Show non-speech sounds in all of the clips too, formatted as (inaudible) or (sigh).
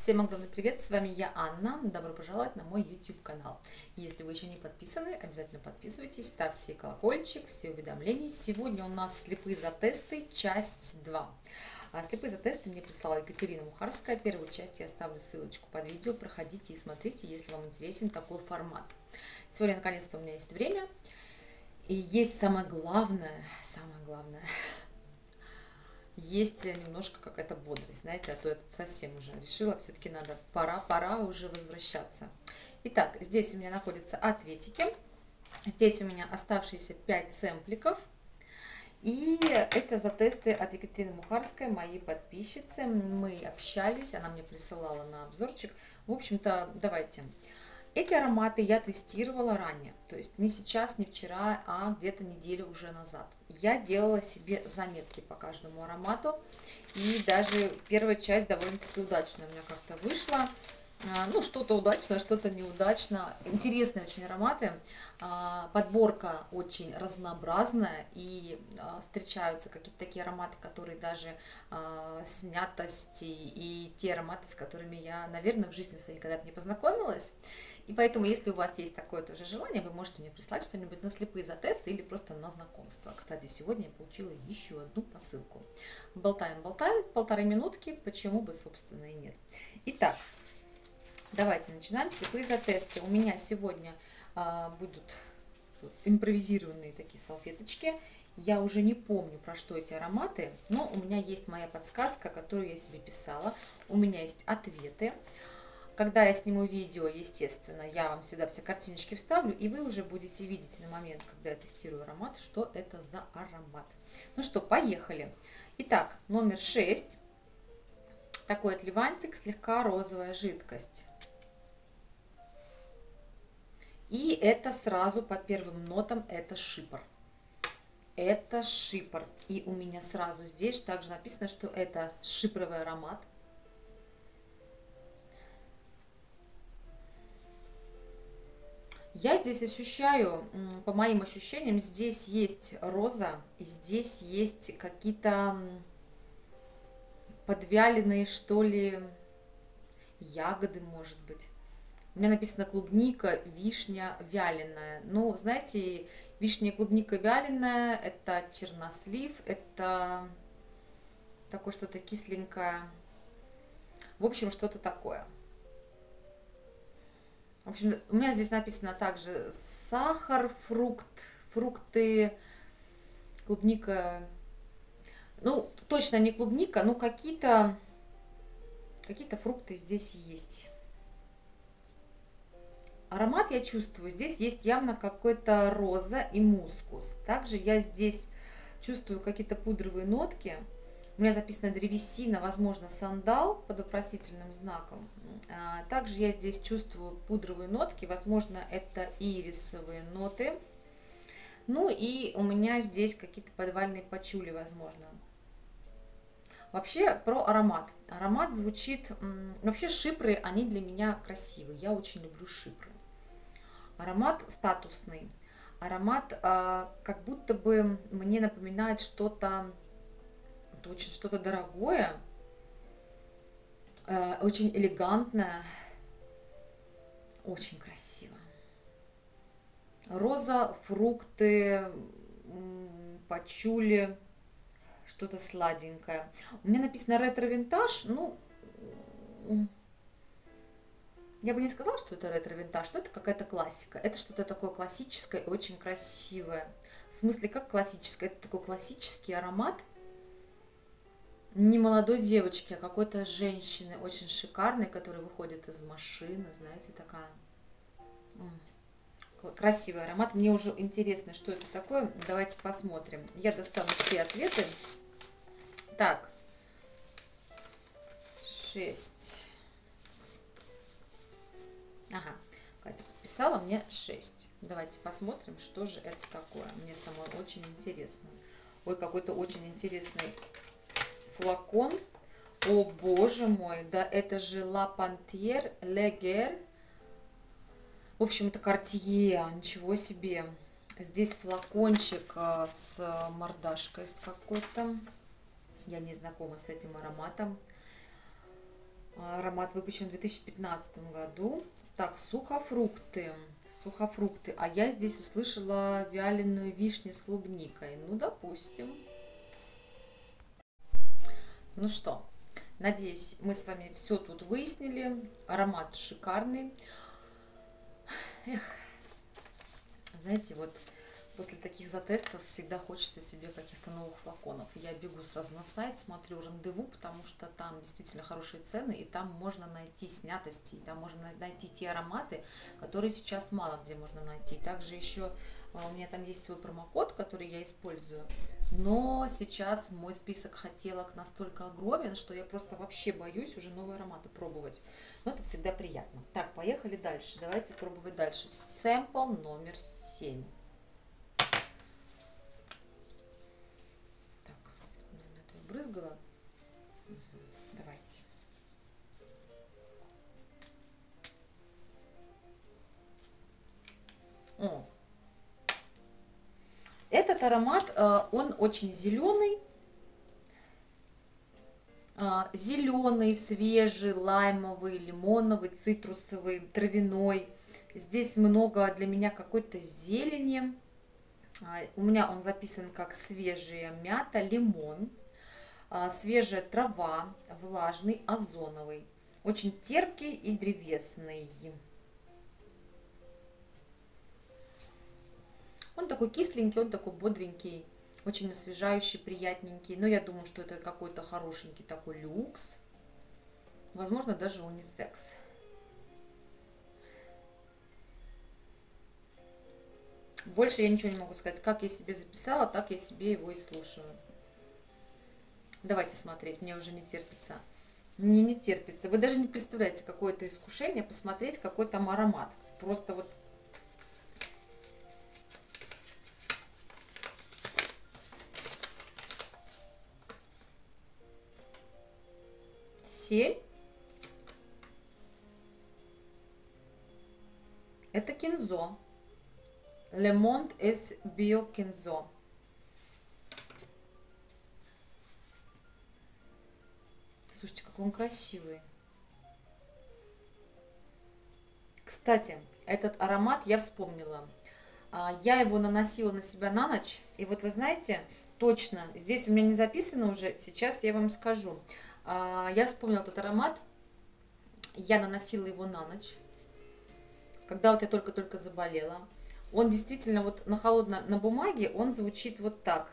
Всем огромный привет, с вами я Анна, добро пожаловать на мой YouTube канал. Если вы еще не подписаны, обязательно подписывайтесь, ставьте колокольчик, все уведомления. Сегодня у нас слепые затесты, часть 2. А слепые затесты мне прислала Екатерина Мухарская, первую часть я оставлю ссылочку под видео, проходите и смотрите, если вам интересен такой формат. Сегодня наконец-то у меня есть время, и есть самое главное, самое главное – есть немножко какая-то бодрость, знаете, а то я тут совсем уже решила, все-таки надо, пора, пора уже возвращаться. Итак, здесь у меня находятся ответики, здесь у меня оставшиеся 5 сэмпликов, и это за тесты от Екатерины Мухарской, моей подписчицы. Мы общались, она мне присылала на обзорчик. В общем-то, давайте. Эти ароматы я тестировала ранее, то есть не сейчас, не вчера, а где-то неделю уже назад. Я делала себе заметки по каждому аромату, и даже первая часть довольно-таки удачно у меня как-то вышла. А, ну, что-то удачно, что-то неудачно. Интересные очень ароматы. А, подборка очень разнообразная, и а, встречаются какие-то такие ароматы, которые даже снятости, и те ароматы, с которыми я, наверное, в жизни своей никогда не познакомилась. И поэтому, если у вас есть такое тоже желание, вы можете мне прислать что-нибудь на слепые затесты или просто на знакомство. Кстати, сегодня я получила еще одну посылку. Болтаем, болтаем, полторы минутки, почему бы, собственно, и нет. Итак, давайте начинаем слепые затесты. У меня сегодня а, будут импровизированные такие салфеточки. Я уже не помню, про что эти ароматы, но у меня есть моя подсказка, которую я себе писала. У меня есть ответы. Когда я сниму видео, естественно, я вам сюда все картиночки вставлю, и вы уже будете видеть на момент, когда я тестирую аромат, что это за аромат. Ну что, поехали. Итак, номер 6. Такой отливантик, слегка розовая жидкость. И это сразу по первым нотам, это шипр. Это шипр. И у меня сразу здесь также написано, что это шипровый аромат. Я здесь ощущаю, по моим ощущениям, здесь есть роза, и здесь есть какие-то подвяленные, что ли, ягоды, может быть. У меня написано клубника, вишня вяленая. Ну, знаете, вишня и клубника вяленая, это чернослив, это такое что-то кисленькое. В общем, что-то такое. В общем, у меня здесь написано также сахар, фрукт, фрукты, клубника. Ну, точно не клубника, но какие-то какие-то фрукты здесь есть. Аромат я чувствую, здесь есть явно какой-то роза и мускус. Также я здесь чувствую какие-то пудровые нотки. У меня записано древесина, возможно, сандал под вопросительным знаком. А, также я здесь чувствую пудровые нотки, возможно, это ирисовые ноты. Ну и у меня здесь какие-то подвальные пачули, возможно. Вообще про аромат. Аромат звучит... Вообще шипры, они для меня красивые. Я очень люблю шипры. Аромат статусный. Аромат э, как будто бы мне напоминает что-то, очень что-то дорогое, очень элегантная, очень красиво. Роза, фрукты, пачули, что-то сладенькое. У меня написано ретро-винтаж, ну, я бы не сказала, что это ретро-винтаж, но это какая-то классика. Это что-то такое классическое очень красивое. В смысле, как классическое? Это такой классический аромат – не молодой девочки, а какой-то женщины очень шикарной, которая выходит из машины, знаете, такая красивый аромат. Мне уже интересно, что это такое. Давайте посмотрим. Я достану все ответы. Так, 6. Ага, Катя подписала мне 6. Давайте посмотрим, что же это такое. Мне самой очень интересно. Ой, какой-то очень интересный флакон. О, боже мой, да это же La Pantier Leger. В общем, это Cartier, ничего себе. Здесь флакончик а, с мордашкой с какой-то. Я не знакома с этим ароматом. Аромат выпущен в 2015 году. Так, сухофрукты. Сухофрукты. А я здесь услышала вяленую вишню с клубникой. Ну, допустим. Ну что, надеюсь, мы с вами все тут выяснили. Аромат шикарный. Эх, знаете, вот после таких затестов всегда хочется себе каких-то новых флаконов. Я бегу сразу на сайт, смотрю рандеву, потому что там действительно хорошие цены, и там можно найти снятости, и там можно найти те ароматы, которые сейчас мало где можно найти. Также еще а, у меня там есть свой промокод, который я использую, но сейчас мой список хотелок настолько огромен, что я просто вообще боюсь уже новые ароматы пробовать. Но это всегда приятно. Так, поехали дальше. Давайте пробовать дальше. Сэмпл номер 7. брызгала. Этот аромат, э, он очень зеленый. Э, зеленый, свежий, лаймовый, лимоновый, цитрусовый, травяной. Здесь много для меня какой-то зелени. А, у меня он записан как свежая мята, лимон. А, свежая трава, влажный, озоновый. Очень терпкий и древесный. Он такой кисленький, он такой бодренький, очень освежающий, приятненький. Но я думаю, что это какой-то хорошенький такой люкс. Возможно, даже унисекс. Больше я ничего не могу сказать. Как я себе записала, так я себе его и слушаю. Давайте смотреть, мне уже не терпится. Мне не терпится. Вы даже не представляете, какое это искушение посмотреть, какой там аромат. Просто вот семь. Это кинзо. Лемонт из биокинзо. Слушайте, какой он красивый. Кстати, этот аромат я вспомнила. А, я его наносила на себя на ночь. И вот вы знаете, точно, здесь у меня не записано уже, сейчас я вам скажу. А, я вспомнила этот аромат. Я наносила его на ночь. Когда вот я только-только заболела. Он действительно вот на холодно, на бумаге он звучит вот так.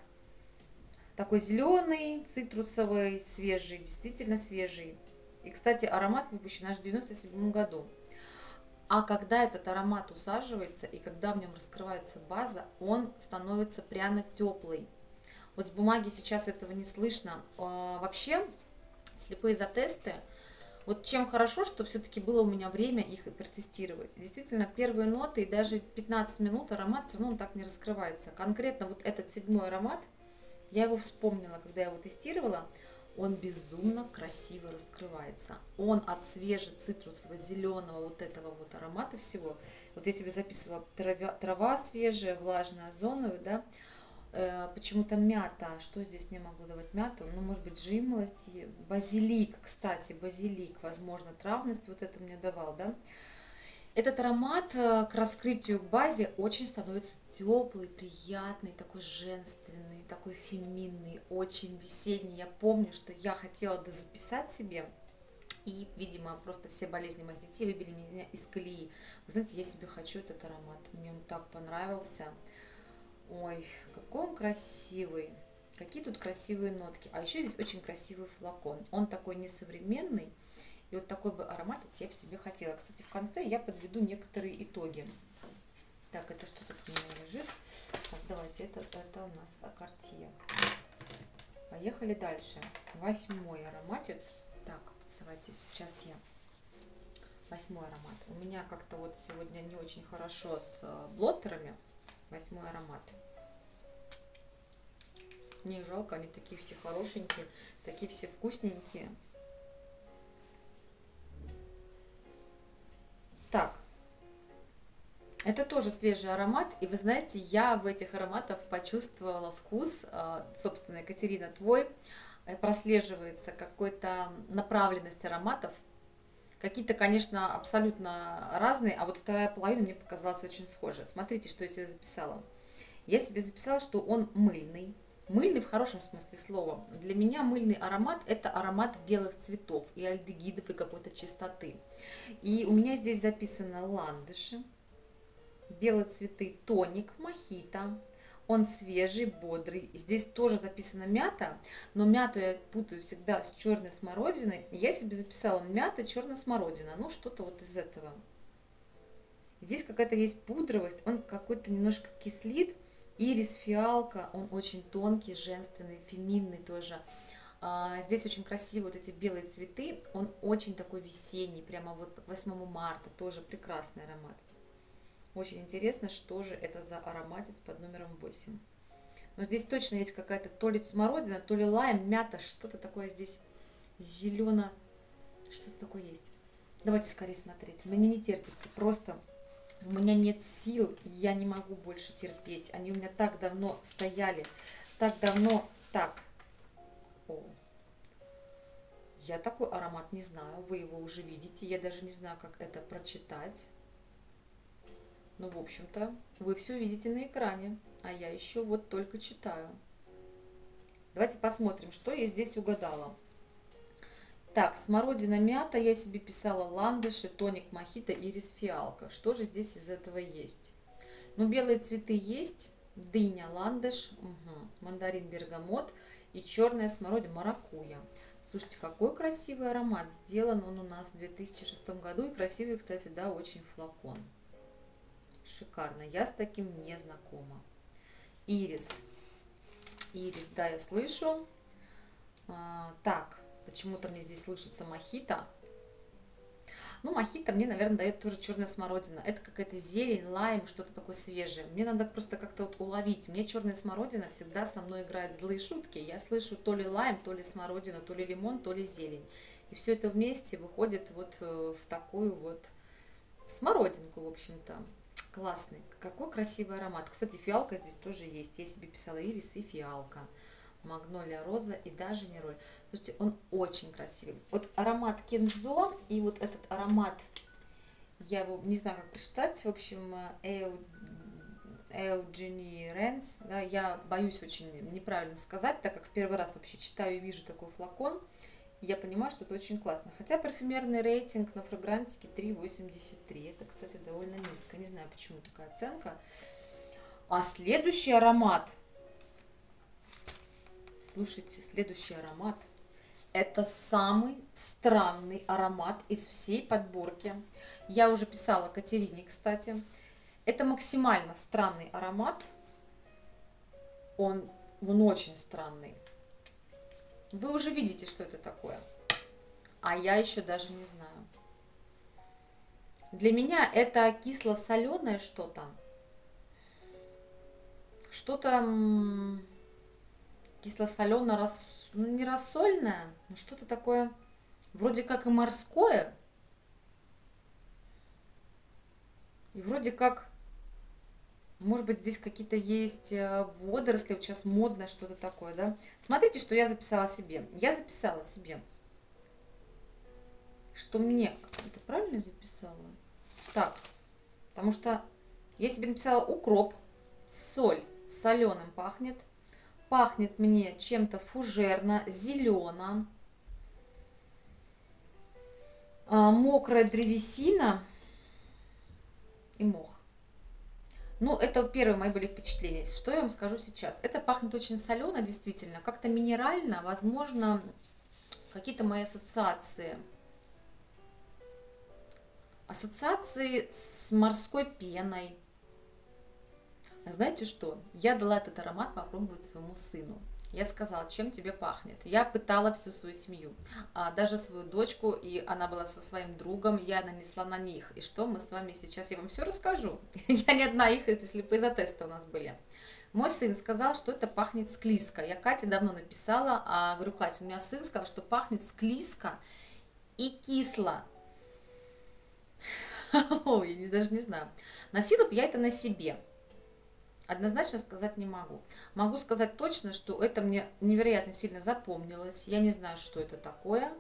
Такой зеленый, цитрусовый, свежий, действительно свежий. И, кстати, аромат выпущен аж в 97 году. А когда этот аромат усаживается и когда в нем раскрывается база, он становится пряно-теплый. Вот с бумаги сейчас этого не слышно. А, вообще, слепые затесты, вот чем хорошо, что все-таки было у меня время их протестировать. Действительно, первые ноты и даже 15 минут аромат все равно так не раскрывается. Конкретно вот этот седьмой аромат – я его вспомнила, когда я его тестировала. Он безумно красиво раскрывается. Он от свеже-цитрусово-зеленого вот этого вот аромата всего. Вот я тебе записывала трава, трава свежая, влажная, озоновая, да. Э, почему-то мята. Что здесь не могу давать мяту? Ну, может быть, жимолость. Базилик, кстати, базилик. Возможно, травность вот это мне давал, да. Этот аромат э, к раскрытию к базе очень становится теплый, приятный, такой женственный, такой феминный, очень весенний. Я помню, что я хотела записать себе, и, видимо, просто все болезни моих детей выбили меня из колеи. Вы знаете, я себе хочу этот аромат. Мне он так понравился. Ой, какой он красивый. Какие тут красивые нотки. А еще здесь очень красивый флакон. Он такой несовременный, и вот такой бы аромат я бы себе хотела. Кстати, в конце я подведу некоторые итоги. Так, это что тут у меня лежит? Так, давайте, это, это у нас аккортия. Поехали дальше. Восьмой ароматец. Так, давайте сейчас я... Восьмой аромат. У меня как-то вот сегодня не очень хорошо с э, блоттерами. Восьмой аромат. Мне жалко, они такие все хорошенькие, такие все вкусненькие. Так, это тоже свежий аромат, и вы знаете, я в этих ароматах почувствовала вкус, а, собственно, Екатерина, твой, прослеживается какой-то направленность ароматов, Какие-то, конечно, абсолютно разные, а вот вторая половина мне показалась очень схожа. Смотрите, что я себе записала. Я себе записала, что он мыльный. Мыльный в хорошем смысле слова. Для меня мыльный аромат – это аромат белых цветов и альдегидов, и какой-то чистоты. И у меня здесь записано ландыши, белые цветы, тоник, мохито, он свежий, бодрый. Здесь тоже записана мята, но мяту я путаю всегда с черной смородиной. Я себе записала мята, черная смородина. Ну, что-то вот из этого. Здесь какая-то есть пудровость, он какой-то немножко кислит. Ирис, фиалка, он очень тонкий, женственный, феминный тоже. А, здесь очень красивые вот эти белые цветы. Он очень такой весенний, прямо вот 8 марта. Тоже прекрасный аромат. Очень интересно, что же это за ароматец под номером 8. Но здесь точно есть какая-то то ли смородина, то ли лайм, мята, что-то такое здесь зелено. Что-то такое есть. Давайте скорее смотреть. Мне не терпится. Просто у меня нет сил, я не могу больше терпеть. Они у меня так давно стояли, так давно... Так. О. Я такой аромат не знаю, вы его уже видите. Я даже не знаю, как это прочитать. Ну, в общем-то, вы все видите на экране, а я еще вот только читаю. Давайте посмотрим, что я здесь угадала. Так, смородина мята, я себе писала ландыши, тоник мохито, ирис фиалка. Что же здесь из этого есть? Ну, белые цветы есть, дыня, ландыш, угу, мандарин, бергамот и черная смородина, маракуя. Слушайте, какой красивый аромат. Сделан он у нас в 2006 году. И красивый, кстати, да, очень флакон. Шикарно. Я с таким не знакома. Ирис. Ирис, да, я слышу. А, так, почему-то мне здесь слышится мохито. Ну, мохито мне, наверное, дает тоже черная смородина. Это какая-то зелень, лайм, что-то такое свежее. Мне надо просто как-то вот уловить. Мне черная смородина всегда со мной играет злые шутки. Я слышу то ли лайм, то ли смородина, то ли лимон, то ли зелень. И все это вместе выходит вот э, в такую вот смородинку, в общем-то. Классный. Какой красивый аромат. Кстати, фиалка здесь тоже есть. Я себе писала ирис и фиалка. Магнолия роза и даже не роль. Слушайте, он очень красивый. Вот аромат кензо и вот этот аромат, я его не знаю, как прочитать. В общем, Эуджини Ренс. Да, я боюсь очень неправильно сказать, так как в первый раз вообще читаю и вижу такой флакон я понимаю, что это очень классно. Хотя парфюмерный рейтинг на фрагрантике 3,83. Это, кстати, довольно низко. Не знаю, почему такая оценка. А следующий аромат. Слушайте, следующий аромат. Это самый странный аромат из всей подборки. Я уже писала Катерине, кстати. Это максимально странный аромат. Он, он очень странный. Вы уже видите, что это такое. А я еще даже не знаю. Для меня это кисло-соленое что-то. Что-то кисло-солено, рас... ну, не рассольное, но что-то такое, вроде как и морское. И вроде как может быть, здесь какие-то есть э, водоросли, вот сейчас модное что-то такое, да? Смотрите, что я записала себе. Я записала себе, что мне... Это правильно записала? Так, потому что я себе написала укроп, соль, соленым пахнет. Пахнет мне чем-то фужерно, зелено. А, мокрая древесина и мох. Ну, это первые мои были впечатления. Что я вам скажу сейчас? Это пахнет очень солено, действительно, как-то минерально, возможно, какие-то мои ассоциации. Ассоциации с морской пеной. Знаете что? Я дала этот аромат попробовать своему сыну. Я сказала, чем тебе пахнет. Я пытала всю свою семью, а, даже свою дочку, и она была со своим другом, я нанесла на них. И что мы с вами сейчас, я вам все расскажу. (laughs) Я не одна их, это слепые за тесты у нас были. Мой сын сказал, что это пахнет склизко. Я Кате давно написала, а говорю, Катя, у меня сын сказал, что пахнет склизко и кисло. (laughs) Ой, я даже не знаю. Носила бы я это на себе. Однозначно сказать не могу. Могу сказать точно, что это мне невероятно сильно запомнилось. Я не знаю, что это такое.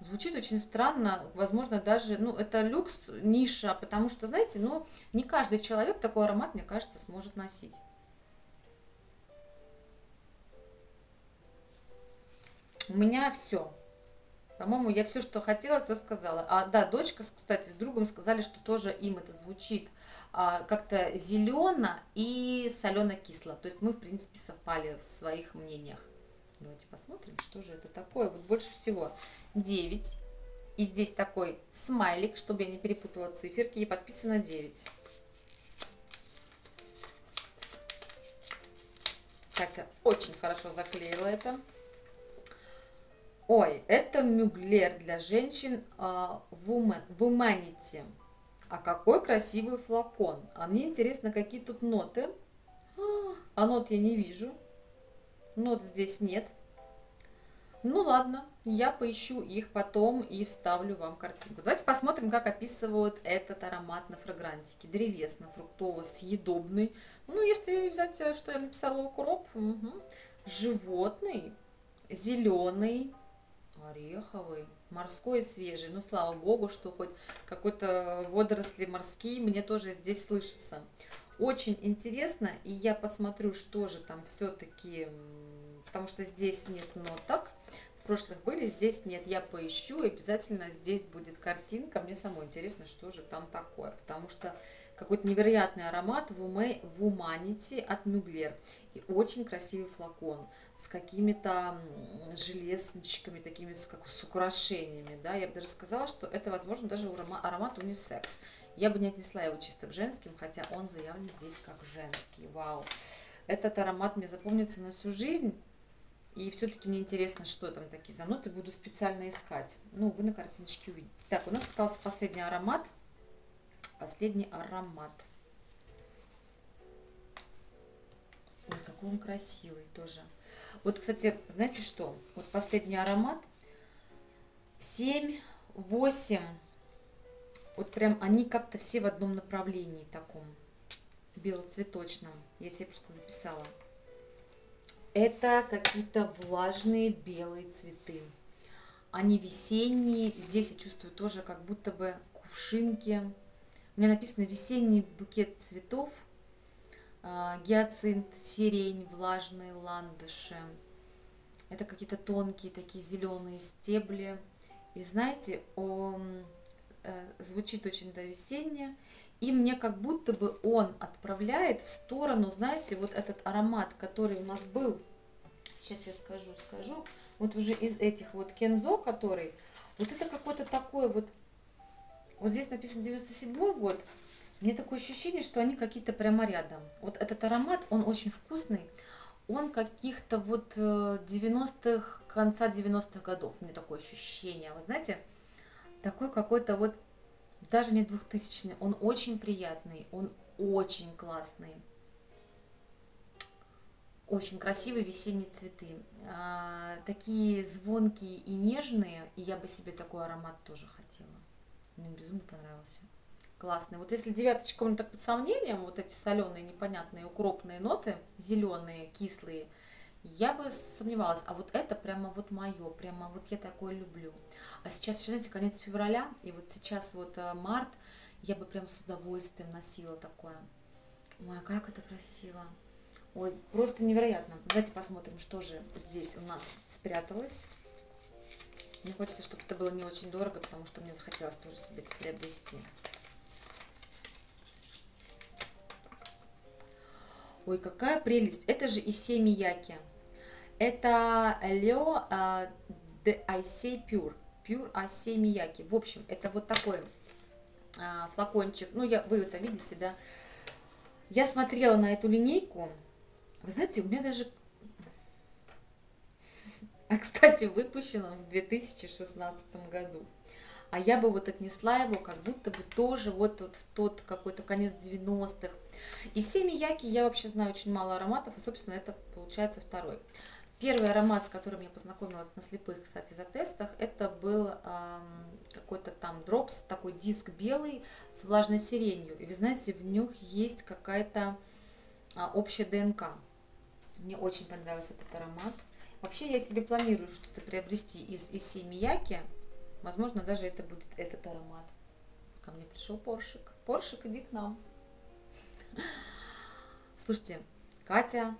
Звучит очень странно, возможно, даже, ну, это люкс, ниша, потому что, знаете, ну, не каждый человек такой аромат, мне кажется, сможет носить. У меня все. По-моему, я все, что хотела, то сказала. А, да, дочка, кстати, с другом сказали, что тоже им это звучит как-то зелено и солено-кисло. То есть мы, в принципе, совпали в своих мнениях. Давайте посмотрим, что же это такое. Вот больше всего 9. И здесь такой смайлик, чтобы я не перепутала циферки. И подписано 9. Катя очень хорошо заклеила это. Ой, это мюглер для женщин в Humanity. А какой красивый флакон. А мне интересно, какие тут ноты. А нот я не вижу. Нот здесь нет. Ну ладно, я поищу их потом и вставлю вам картинку. Давайте посмотрим, как описывают этот аромат на фрагрантике. Древесно-фруктово-съедобный. Ну, если взять, э, что я написала укроп. Угу. Животный, зеленый, ореховый, морской свежий. Ну, слава богу, что хоть какой-то водоросли морские мне тоже здесь слышится. Очень интересно, и я посмотрю, что же там все-таки, потому что здесь нет ноток. Прошлых были, здесь нет. Я поищу, обязательно здесь будет картинка. Мне самой интересно, что же там такое, потому что какой-то невероятный аромат в, Humanity от Мюглер. И очень красивый флакон с какими-то железночками, такими как с украшениями. Да? Я бы даже сказала, что это, возможно, даже аромат унисекс. Я бы не отнесла его чисто к женским, хотя он заявлен здесь как женский. Вау! Этот аромат мне запомнится на всю жизнь. И все-таки мне интересно, что там такие за ноты. Буду специально искать. Ну, вы на картиночке увидите. Так, у нас остался последний аромат. Последний аромат. Ой, какой он красивый тоже. Вот, кстати, знаете что? Вот последний аромат. 7, 8. Вот прям они как-то все в одном направлении таком. Белоцветочном. Я себе просто записала. Это какие-то влажные белые цветы. Они весенние. Здесь я чувствую тоже как будто бы кувшинки. У меня написано весенний букет цветов – а, гиацинт, сирень, влажные ландыши. Это какие-то тонкие такие зеленые стебли. И знаете, он э, звучит очень до весенне. И мне как будто бы он отправляет в сторону, знаете, вот этот аромат, который у нас был. Сейчас я скажу, скажу. Вот уже из этих вот кензо, который... Вот это какой-то такой вот... Вот здесь написано 97 год, мне такое ощущение, что они какие-то прямо рядом. Вот этот аромат, он очень вкусный. Он каких-то вот 90-х, э, конца 90-х годов. Мне такое ощущение. Вы знаете, такой какой-то вот, даже не 2000-й. Он очень приятный, он очень классный. Очень красивые весенние цветы. А, такие звонкие и нежные. И я бы себе такой аромат тоже хотела. Мне безумно понравился классный. Вот если девяточка у так под сомнением, вот эти соленые, непонятные, укропные ноты, зеленые, кислые, я бы сомневалась. А вот это прямо вот мое, прямо вот я такое люблю. А сейчас, знаете, конец февраля, и вот сейчас вот э, март, я бы прям с удовольствием носила такое. Ой, как это красиво. Ой, просто невероятно. Давайте посмотрим, что же здесь у нас спряталось. Мне хочется, чтобы это было не очень дорого, потому что мне захотелось тоже себе приобрести. Ой, какая прелесть. Это же Исей Мияки. Это Лео де Айсей Пюр. Пюр Айсей Мияки. В общем, это вот такой а, флакончик. Ну, я, вы это видите, да? Я смотрела на эту линейку. Вы знаете, у меня даже... (laughs) А, кстати, выпущено в 2016 году. А я бы вот отнесла его как будто бы тоже вот, вот в тот какой-то конец 90-х. Из всей Мияки я вообще знаю очень мало ароматов, и, собственно, это получается второй. Первый аромат, с которым я познакомилась на слепых, кстати, за тестах, это был какой-то там дропс, такой диск белый с влажной сиренью. И вы знаете, в них есть какая-то а, общая ДНК. Мне очень понравился этот аромат. Вообще я себе планирую что-то приобрести из Исей Мияки. Возможно, даже это будет этот аромат. Ко мне пришел Поршик. Поршик, иди к нам. (laughs) Слушайте, Катя,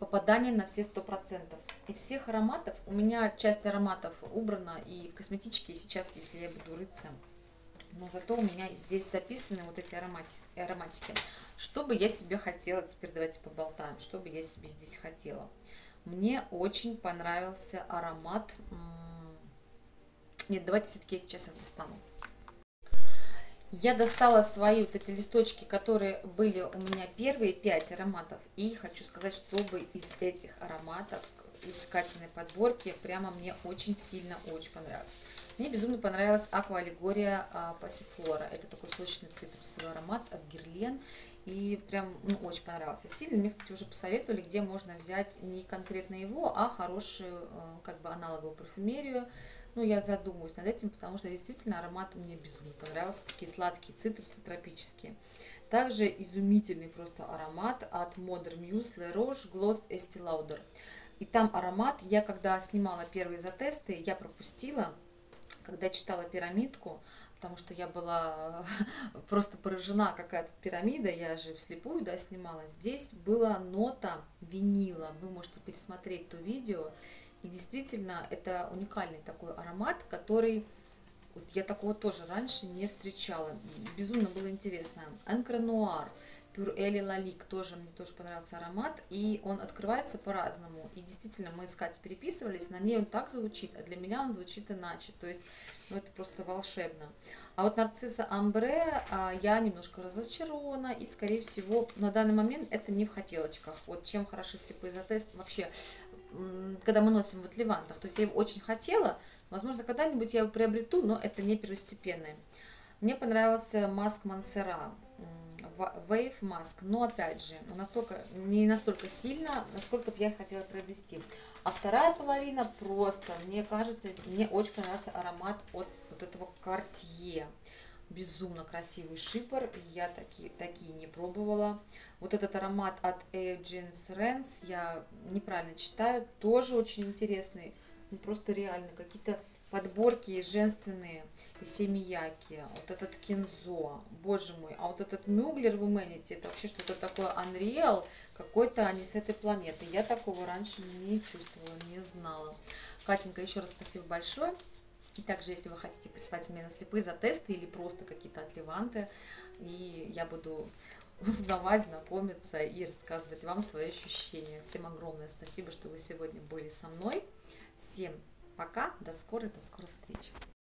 попадание на все сто процентов. Из всех ароматов, у меня часть ароматов убрана, и в косметичке сейчас, если я буду рыться, но зато у меня здесь записаны вот эти ароматики. Что бы я себе хотела, теперь давайте поболтаем, что бы я себе здесь хотела. Мне очень понравился аромат. Нет, давайте все-таки я сейчас это достану. Я достала свои вот эти листочки, которые были у меня первые пять ароматов. И хочу сказать, чтобы из этих ароматов, из Катиной подборки, прямо мне очень сильно, очень понравилось. Мне безумно понравилась Аква Аллегория Пассифлора. Это такой сочный цитрусовый аромат от Герлен. И прям ну, очень понравился сильно. Мне, кстати, уже посоветовали, где можно взять не конкретно его, а хорошую э, как бы аналоговую парфюмерию. Ну, я задумаюсь над этим, потому что действительно аромат мне безумно понравился. Такие сладкие цитрусы тропические. Также изумительный просто аромат от Modern Muse Le Roche Gloss Estee Lauder. И там аромат, я когда снимала первые затесты, я пропустила, когда читала пирамидку, потому что я была (laughs) просто поражена, какая тут пирамида, я же вслепую, да, снимала. Здесь была нота винила, вы можете пересмотреть то видео, и действительно, это уникальный такой аромат, который вот я такого тоже раньше не встречала. Безумно было интересно. Анкра Нуар. Пюр Эли Лалик тоже мне тоже понравился аромат, и он открывается по-разному. И действительно, мы с Катей переписывались, на ней он так звучит, а для меня он звучит иначе. То есть, ну, это просто волшебно. А вот нарцисса Амбре а, я немножко разочарована, и, скорее всего, на данный момент это не в хотелочках. Вот чем хороши слепые за тест вообще, когда мы носим вот левантов. То есть я его очень хотела, возможно, когда-нибудь я его приобрету, но это не первостепенное. Мне понравился маск Мансера Wave Mask, но опять же, настолько, не настолько сильно, насколько бы я хотела приобрести. А вторая половина просто, мне кажется, мне очень понравился аромат от вот этого Cartier. Безумно красивый шипер, я такие, такие не пробовала. Вот этот аромат от Eugene Rens, я неправильно читаю, тоже очень интересный. Ну, просто реально какие-то подборки женственные семияки, вот этот кинзо, боже мой, а вот этот мюглер в Humanity, это вообще что-то такое Unreal, какой-то они с этой планеты. Я такого раньше не чувствовала, не знала. Катенька, еще раз спасибо большое. И также, если вы хотите прислать мне на слепые за тесты или просто какие-то отливанты, и я буду (laughs) узнавать, знакомиться и рассказывать вам свои ощущения. Всем огромное спасибо, что вы сегодня были со мной. Всем Пока, до скорой, до скорой встречи.